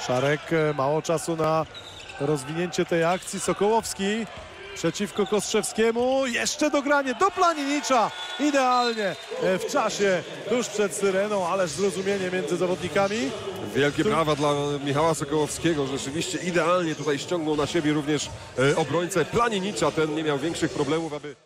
Koszarek, e, mało czasu na rozwinięcie tej akcji. Sokołowski przeciwko Kostrzewskiemu. Jeszcze dogranie do Planinicza. Idealnie e, w czasie, tuż przed syreną, ależ zrozumienie między zawodnikami. Wielkie Tu- brawa dla Michała Sokołowskiego. Rzeczywiście idealnie tutaj ściągnął na siebie również e, obrońcę Planinicza. Ten nie miał większych problemów, aby...